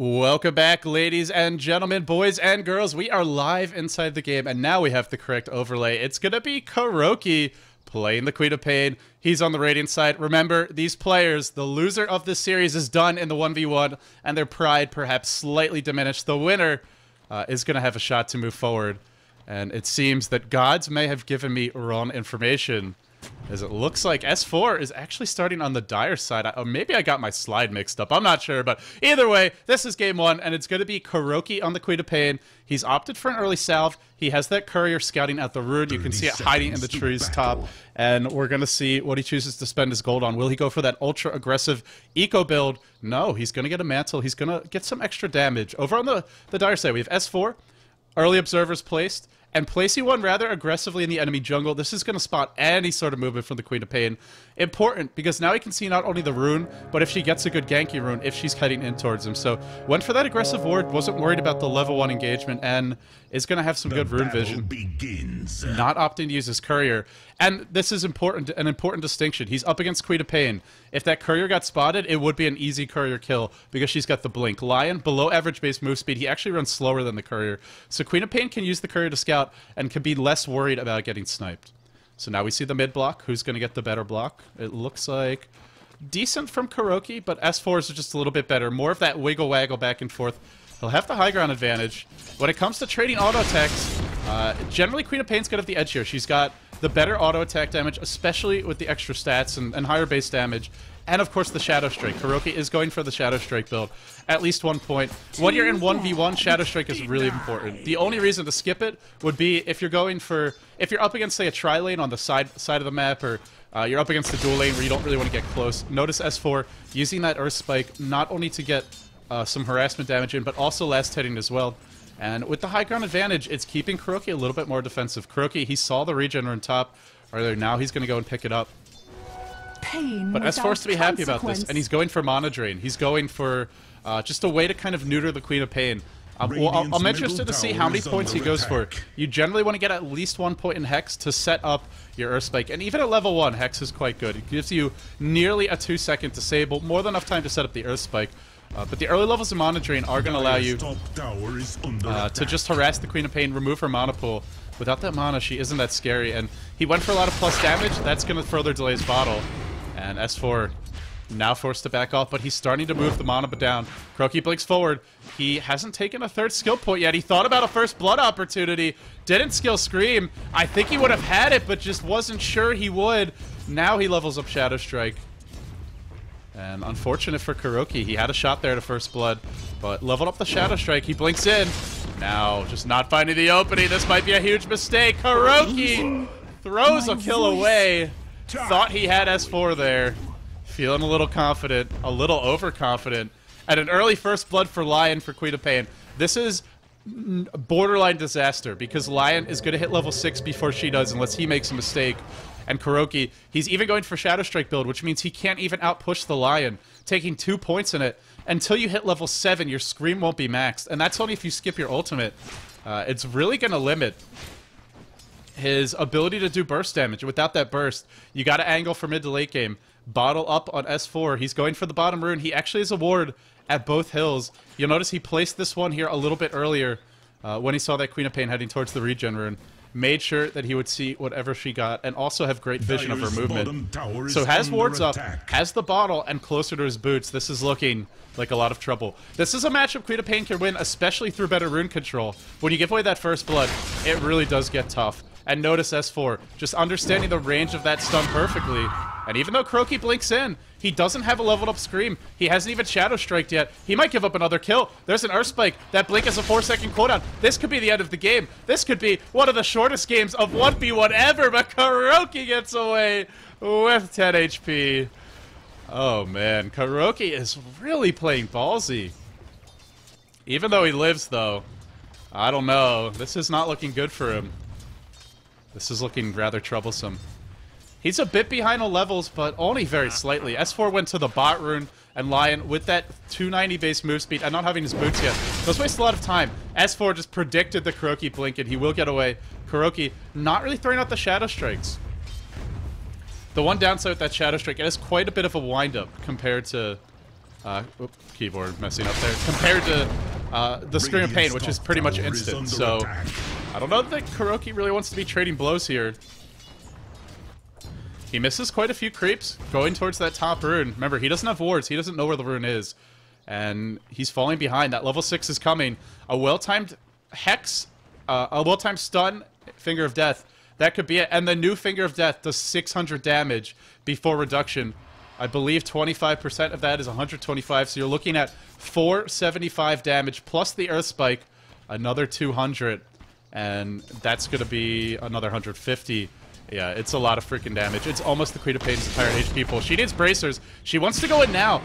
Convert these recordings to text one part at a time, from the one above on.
Welcome back, ladies and gentlemen, boys and girls. We are live inside the game, and now we have the correct overlay. It's going to be KuroKy playing the Queen of Pain. He's on the Radiant side. Remember, these players, the loser of this series is done in the 1v1, and their pride perhaps slightly diminished. The winner uh, is going to have a shot to move forward. And it seems that gods may have given me wrong information as it looks like S4 is actually starting on the Dire side. Or oh, maybe I got my slide mixed up. I'm not sure, but either way, this is game one, and it's going to be KuroKy on the Queen of Pain. He's opted for an early salve. He has that courier scouting out the root. You can see it hiding in the tree's top, and we're going to see what he chooses to spend his gold on. Will he go for that ultra aggressive eco build? No, he's going to get a mantle. He's going to get some extra damage. Over on the, the Dire side, we have S4, early observers placed and placing one rather aggressively in the enemy jungle. This is going to spot any sort of movement from the Queen of Pain. Important, because now he can see not only the rune, but if she gets a good ganky rune, if she's heading in towards him. So went for that aggressive ward, wasn't worried about the level 1 engagement, and is going to have some the good rune vision. Begins. Not opting to use his courier. And this is important, an important distinction. He's up against Queen of Pain. If that courier got spotted, it would be an easy courier kill because she's got the blink. Lion, below average base move speed, he actually runs slower than the courier. So Queen of Pain can use the courier to scout and can be less worried about getting sniped. So now we see the mid block. Who's going to get the better block? It looks like decent from KuroKy, but S4s are just a little bit better. More of that wiggle waggle back and forth. He'll have the high ground advantage. When it comes to trading auto attacks, uh, generally Queen of Pain's got the edge here. She's got the better auto attack damage, especially with the extra stats and, and higher base damage. And of course the Shadow Strike. KuroKy is going for the Shadow Strike build. At least one point. When you're in 1v1, Shadow Strike is really important. The only reason to skip it would be if you're going for... If you're up against, say, a tri-lane on the side side of the map, or uh, you're up against the dual lane where you don't really want to get close. Notice S4 using that Earth Spike not only to get uh, some harassment damage in, but also last hitting as well. And with the high ground advantage, it's keeping KuroKy a little bit more defensive. KuroKy, he saw the regen on top earlier. Now he's going to go and pick it up. Pain but S forced to be happy about this, and he's going for Mana Drain. He's going for uh, just a way to kind of neuter the Queen of Pain. Um, well, I'm, I'm interested to see how many points he goes attack. for. You generally want to get at least one point in Hex to set up your Earth Spike. And even at level 1, Hex is quite good. It gives you nearly a 2 second disable, more than enough time to set up the Earth Spike. Uh, but the early levels of Mana Drain are going to allow you uh, to just harass the Queen of Pain, remove her mana pool. Without that mana, she isn't that scary. And he went for a lot of plus damage. That's going to further delay his bottle. And S4 now forced to back off, but he's starting to move the mana down. KuroKy blinks forward. He hasn't taken a third skill point yet. He thought about a first blood opportunity. Didn't skill Scream. I think he would have had it, but just wasn't sure he would. Now he levels up Shadow Strike. And unfortunate for KuroKy, he had a shot there to first blood, but leveled up the Shadow Strike. He blinks in. Now, just not finding the opening. This might be a huge mistake. KuroKy throws a kill away. Thought he had S4 there. Feeling a little confident, a little overconfident. At an early first blood for Lion for Queen of Pain. This is borderline disaster because Lion is going to hit level 6 before she does unless he makes a mistake and KuroKy. He's even going for Shadow Strike build, which means he can't even outpush the Lion, taking two points in it. Until you hit level 7, your Scream won't be maxed, and that's only if you skip your ultimate. Uh, it's really going to limit his ability to do burst damage. Without that burst, you got to angle for mid to late game. Bottle up on S4. He's going for the bottom rune. He actually has a ward at both hills. You'll notice he placed this one here a little bit earlier uh, when he saw that Queen of Pain heading towards the regen rune made sure that he would see whatever she got and also have great vision of her movement. So has wards up, has the bottle, and closer to his boots. This is looking like a lot of trouble. This is a matchup Queen of Pain can win, especially through better rune control. When you give away that first blood, it really does get tough. And notice S4, just understanding the range of that stun perfectly. And even though KuroKy blinks in, he doesn't have a leveled up Scream. He hasn't even Shadow Striked yet. He might give up another kill. There's an Earth Spike. That Blink is a 4 second cooldown. This could be the end of the game. This could be one of the shortest games of 1v1 ever, but KuroKy gets away with 10 HP. Oh man, KuroKy is really playing ballsy. Even though he lives though, I don't know. This is not looking good for him. This is looking rather troublesome. He's a bit behind on levels, but only very slightly. S4 went to the bot rune, and Lion, with that 290 base move speed and not having his boots yet, does waste a lot of time. S4 just predicted the KuroKy blink, and he will get away. KuroKy not really throwing out the Shadow Strikes. The one downside with that Shadow Strike, it has quite a bit of a windup compared to Uh, keyboard messing up there. Compared to uh, the Scream of Pain, which is pretty much instant. So I don't know that KuroKy really wants to be trading blows here. He misses quite a few creeps going towards that top rune. Remember, he doesn't have wards. He doesn't know where the rune is. And he's falling behind. That level 6 is coming. A well-timed Hex, uh, a well-timed stun, Finger of Death. That could be it. And the new Finger of Death does 600 damage before reduction. I believe 25% of that is 125, so you're looking at 475 damage plus the Earth Spike, another 200, and that's going to be another 150. Yeah, it's a lot of freaking damage. It's almost the Queen of Pain's entire HP pool. She needs bracers. She wants to go in now.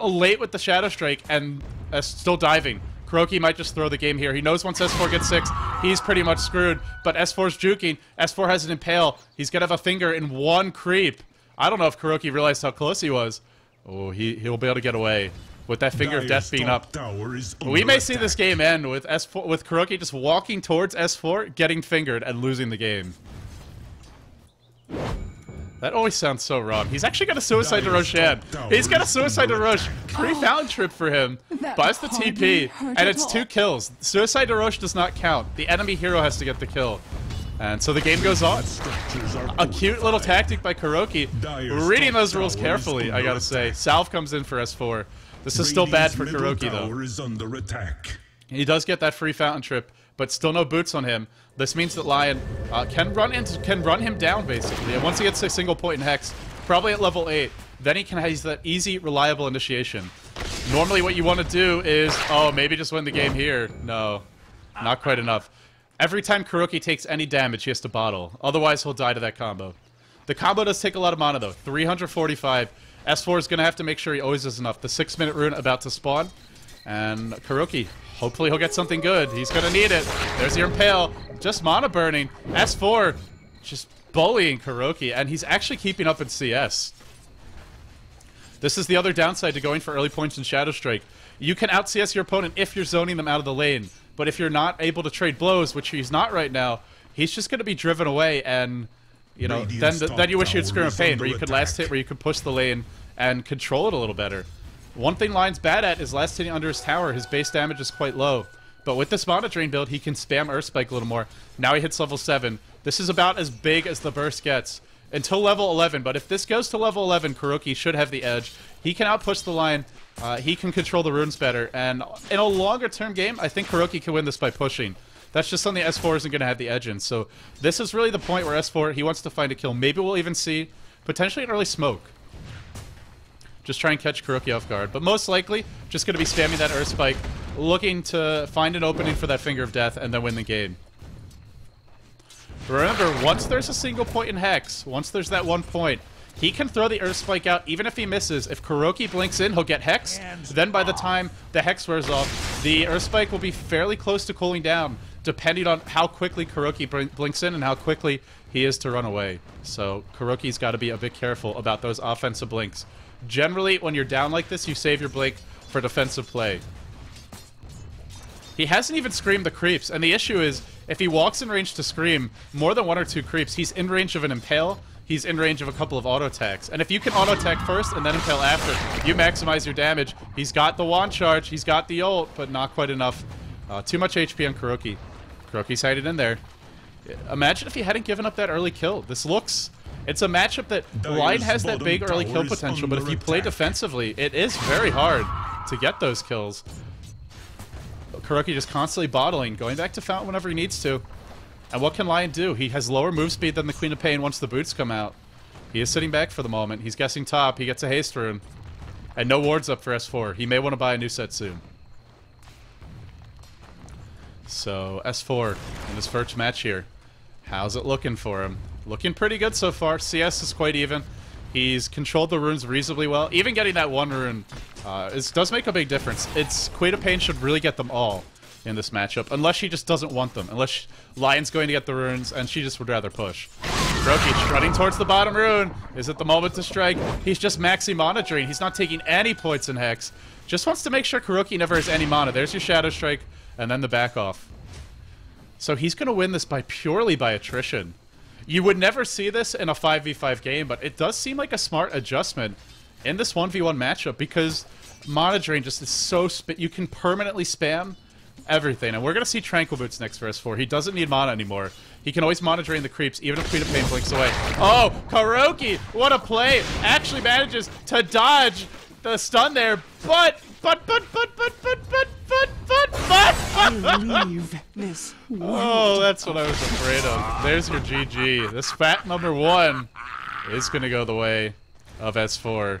late with the Shadow Strike and uh, still diving. KuroKy might just throw the game here. He knows once S4 gets 6, he's pretty much screwed. But S4's juking. S4 has an Impale. He's going to have a finger in one creep. I don't know if KuroKy realized how close he was. Oh, he, he'll be able to get away with that finger of death being up. We may attack. see this game end with S4 with KuroKy just walking towards S4, getting fingered, and losing the game. That always sounds so wrong. He's actually got a suicide to Roshan. He's got a suicide to Rosh. Free oh, fountain trip for him. Buys the TP, and it's two kills. Suicide to Rosh does not count. The enemy hero has to get the kill. And so the game goes on. A cute little tactic by KuroKy. Reading those rules carefully, I gotta say. Salve comes in for S4. This is still bad for KuroKy, though. He does get that free fountain trip, but still no boots on him. This means that Lion uh, can run into, can run him down basically. And once he gets a single point in Hex, probably at level 8, then he can have that easy, reliable initiation. Normally what you want to do is, oh, maybe just win the game here. No, not quite enough. Every time KuroKy takes any damage, he has to bottle. Otherwise, he'll die to that combo. The combo does take a lot of mana, though. 345. S4 is going to have to make sure he always has enough. The 6-minute rune about to spawn. And KuroKy Hopefully he'll get something good. He's gonna need it. There's your Impale. Just mana burning. S4 just bullying KuroKy, and he's actually keeping up in CS. This is the other downside to going for early points in Shadow Strike. You can out CS your opponent if you're zoning them out of the lane, but if you're not able to trade blows, which he's not right now, he's just going to be driven away, and you know, then then you wish you had Scream of Pain, where you could last hit, where you could push the lane and control it a little better. One thing Lion's bad at is last hitting under his tower. His base damage is quite low. But with this Mana Drain build, he can spam Earth Spike a little more. Now he hits level 7. This is about as big as the burst gets. Until level 11, but if this goes to level 11, KuroKy should have the edge. He can outpush the line. Uh, he can control the runes better. And in a longer-term game, I think KuroKy can win this by pushing. That's just something S4 isn't going to have the edge in. So this is really the point where S4, he wants to find a kill. Maybe we'll even see potentially an early smoke. Just try and catch KuroKy off guard. But most likely, just going to be spamming that Earth Spike, looking to find an opening for that Finger of Death, and then win the game. Remember, once there's a single point in Hex, once there's that one point, he can throw the Earth Spike out even if he misses. If KuroKy blinks in, he'll get Hex. Then by the time the Hex wears off, the Earth Spike will be fairly close to cooling down, depending on how quickly KuroKy blinks in and how quickly he is to run away. So KuroKy's got to be a bit careful about those offensive blinks. Generally, when you're down like this, you save your Blink for defensive play. He hasn't even screamed the creeps, and the issue is, if he walks in range to scream more than one or two creeps, he's in range of an Impale, he's in range of a couple of auto attacks. And if you can auto attack first and then Impale after, you maximize your damage. He's got the wand charge, he's got the ult, but not quite enough. Uh, too much HP on KuroKy. KuroKy's hiding in there. Imagine if he hadn't given up that early kill. This looks it's a matchup that Lion has that big early kill potential, but if you play defensively, it is very hard to get those kills. KuroKy just constantly bottling, going back to Fountain whenever he needs to. And what can Lion do? He has lower move speed than the Queen of Pain once the boots come out. He is sitting back for the moment. He's guessing top. He gets a haste rune. And no wards up for S4. He may want to buy a new set soon. So, S4 in his first match here. How's it looking for him? Looking pretty good so far. CS is quite even. He's controlled the runes reasonably well. Even getting that one rune uh, is, does make a big difference. It's Queen of Pain should really get them all in this matchup, unless she just doesn't want them. Unless she, Lion's going to get the runes, and she just would rather push. Roki strutting towards the bottom rune. Is it the moment to strike? He's just maxi drain. He's not taking any points in Hex. Just wants to make sure KuroKy never has any mana. There's your Shadow Strike, and then the back off. So he's going to win this by purely by attrition. You would never see this in a 5v5 game, but it does seem like a smart adjustment in this 1v1 matchup because Drain just is so you can permanently spam everything. And we're going to see Tranquil Boots next for S4. He doesn't need mana anymore. He can always Mana Drain the creeps, even if Queen of Pain blinks away. Oh, KuroKy, what a play! Actually manages to dodge the stun there, but, but, but, but, but, but, but, but, but, Oh, that's what I was afraid of. There's your GG. This fat number one is going to go the way of S4.